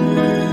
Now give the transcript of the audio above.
음